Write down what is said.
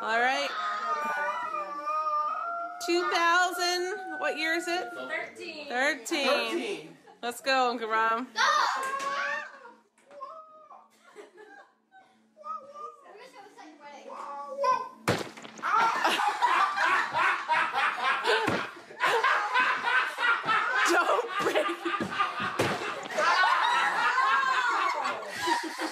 All right. 2000, what year is it? 13. 13. 13. Let's go, Garam. Go!